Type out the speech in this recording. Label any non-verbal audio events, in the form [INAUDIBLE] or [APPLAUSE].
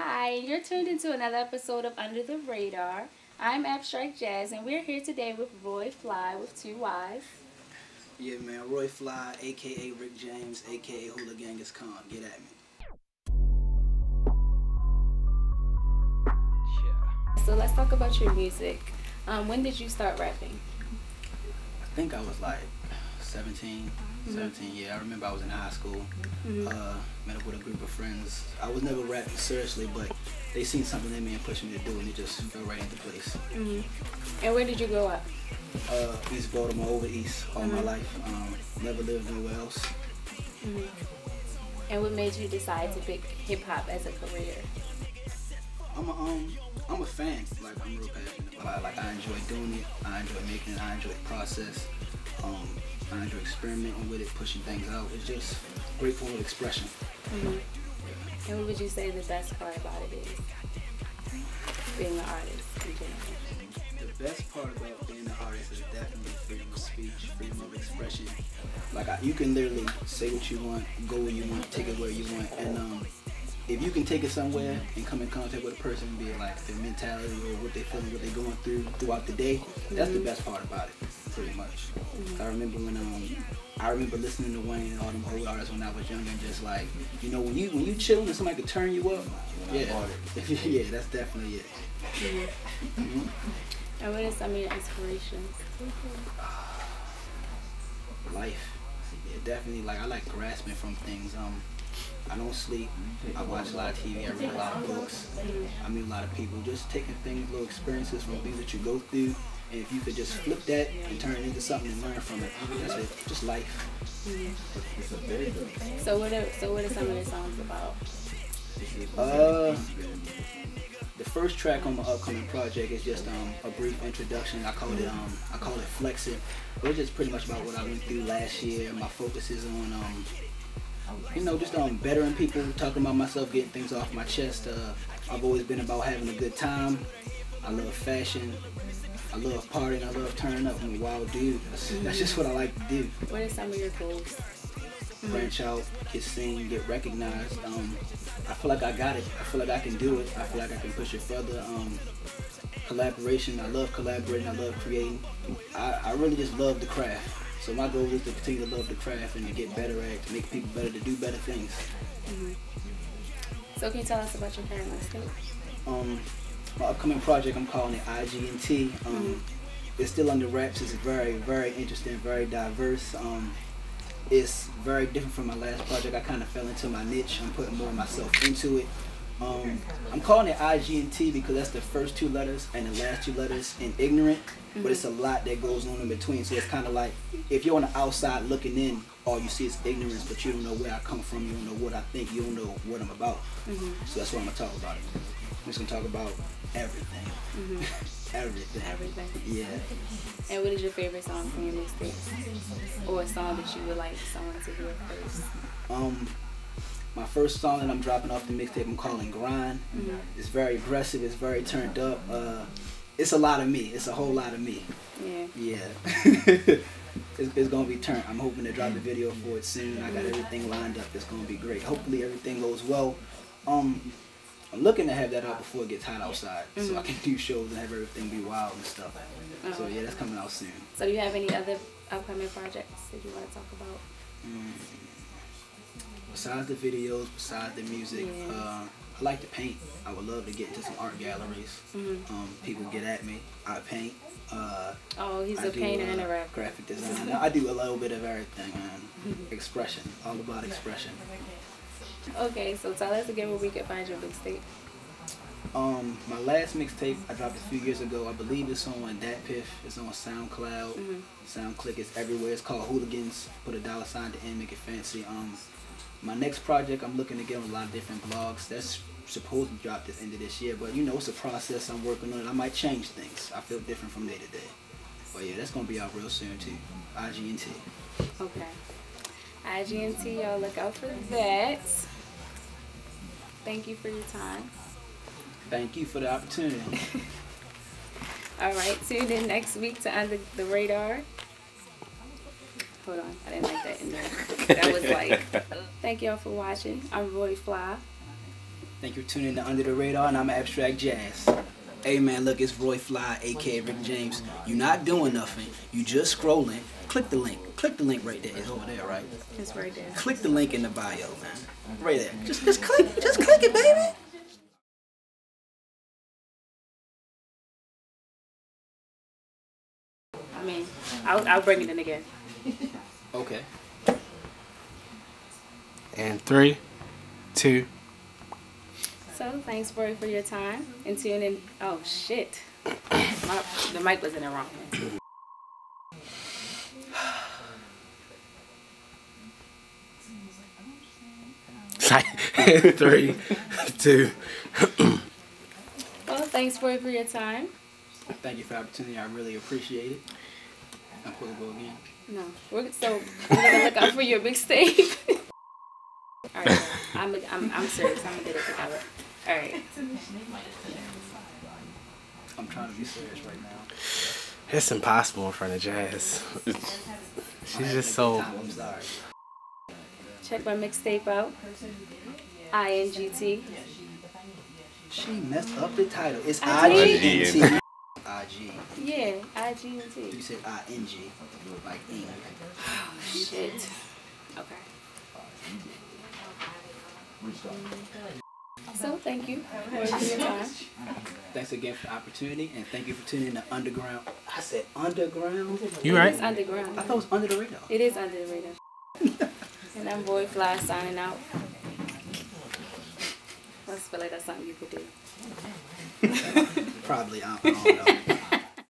Hi, you're tuned into another episode of Under the Radar. I'm Abstract Jazz, and we're here today with Roy Flyy with two Y's. Yeah, man, Roy Flyy, aka Rick James, aka Hula Gang is Khan. Get at me. Yeah. So let's talk about your music. Um, when did you start rapping? I think I was like 17, Mm-hmm. 17. Yeah, I remember I was in high school. Mhm. Uh, met up with a group of friends. I was never rapping seriously, but they seen something in me and pushed me to do it, and it just fell right into place. hmm And where did you grow up? Uh, East Baltimore, over East, all my life. Um, never lived nowhere else. And what made you decide to pick hip hop as a career? I'm a um I'm a fan. Like I'm real passionate about it. Like I enjoy doing it. I enjoy making it. I enjoy the process. Um, I enjoy experimenting with it, pushing things out. It's just great form of expression. hmm And what would you say the best part about it is? Being an artist in general. The best part about being an artist is definitely freedom of speech, freedom of expression. Like I, you can literally say what you want, go where you want, take it where you want, and um, if you can take it somewhere and come in contact with a person, be it like their mentality or what they feeling, what they're going through throughout the day, that's the Mhm. best part about it, pretty much. Mhm. I remember when um, I remember listening to Wayne and all them old artists when I was younger, and just like, you know, when you when you chilling and somebody could turn you up, yeah, [LAUGHS] yeah, that's definitely it. And what is some of your inspirations? [SIGHS] life. Yeah, definitely. Like I like grasping from things. Um, I don't sleep. I watch a lot of TV. I read a lot of books. I meet a lot of people. Just taking things, little experiences from things that you go through, and if you could just flip that and turn it into something and learn from it, that's it. Just life. It's a very good thing. So what are so what are some of the songs about? Uh, the first track on my upcoming project is just um, a brief introduction. I call it um, I call it Flex It. It's just pretty much about what I went through last year. My focus is on um, you know, just um, bettering people, talking about myself, getting things off my chest. Uh, I've always been about having a good time. I love fashion. I love partying. I love turning up. I'm a wild dude. That's, that's just what I like to do. What are some of your goals? Branch out, get seen, get recognized. Um, I feel like I got it. I feel like I can do it. I feel like I can push it further. Um, collaboration. I love collaborating. I love creating. I, I really just love the craft. So my goal is to continue to love the craft and to get better at it, to make people better, to do better things. So can you tell us about your current mixtape? Um, my upcoming project, I'm calling it IGNT. Um, It's still under wraps. It's very, very interesting, very diverse. Um, it's very different from my last project. I kind of fell into my niche. I'm putting more of myself into it. Um, I'm calling it IGNT because that's the first two letters and the last two letters in ignorant, but it's a lot that goes on in between. So it's kind of like if you're on the outside looking in, all you see is ignorance, but you don't know where I come from, you don't know what I think, you don't know what I'm about. So that's what I'm gonna talk about. I'm just gonna talk about everything, [LAUGHS] everything. Everything. Yeah. And what is your favorite song from your mixtape? Or a song that you would like someone to hear first? Um, my first song that I'm dropping off the mixtape, I'm calling Grind. It's very aggressive. It's very turned up. Uh, it's a lot of me. It's a whole lot of me. Yeah. Yeah. [LAUGHS] it's, it's gonna be turned. I'm hoping to drop the video for it soon. I got everything lined up. It's gonna be great. Hopefully everything goes well. Um, I'm looking to have that out before it gets hot outside, so I can do shows and have everything be wild and stuff. So yeah, that's coming out soon. So do you have any other upcoming projects that you want to talk about? Besides the videos, besides the music, Yeah. uh, I like to paint. I would love to get into some art galleries. Mhm. Um, people get at me. I paint. Uh, Oh, he's I a do, painter uh, and a rapper. Graphic design. [LAUGHS] I do a little bit of everything, man. Expression. All about expression. Okay, so tell us again where we can find your mixtape. Um, my last mixtape I dropped a few years ago. I believe it's on DatPiff. It's on SoundCloud. Mhm. SoundClick. It's everywhere. It's called Hooligans. Put a dollar sign to end, make it fancy. Um, my next project I'm looking to get on a lot of different blogs. That's supposed to drop this end of this year, but you know it's a process. I'm working on it. I might change things. I feel different from day to day. But yeah, that's gonna be out real soon too. IGNT. Okay. IGNT, y'all look out for that. Thank you for your time. Thank you for the opportunity. [LAUGHS] All right, tune in next week to Under the Radar. Hold on, I didn't like that in there. That was like, [LAUGHS] thank y'all for watching. I'm Roy Flyy. Thank you for tuning in to Under the Radar, and I'm Abstract Jazz. Hey man, look, it's Roy Flyy, aka Rick James. You're not doing nothing. You just scrolling. Click the link. Click the link right there. It's over there, right? It's right there. Click the link in the bio, man. Right there. Just, just click. Just click it, baby. I mean, I'll, I'll bring it in again. Okay. And three, two. So thanks, Roy, for your time and tune in. Oh shit, My, the mic was in the wrong hand. [LAUGHS] three, two. Well, thanks, Roy, for your time. Thank you for the opportunity. I really appreciate it. I'm supposed to go again. No, we're so we're gonna look out for your mixtape. [LAUGHS] All right, I'm, I'm I'm serious. I'm gonna get it together. All right. I'm trying to be serious right now. It's impossible in front of Jazz. [LAUGHS] She's just so. I'm sorry. Check my mixtape out. INGT. She messed up the title. It's I I did. G N T. I G. You said I N G, like ing. Oh, shit. Okay. So thank you for your time. Thanks again for the opportunity, and thank you for tuning in to Underground. I said Underground. You right? is underground. I thought it was Under the Radar. It is under the radar. and I'm Boy Fly signing out. I just feel like that's something you could do. Probably. I don't, I don't know.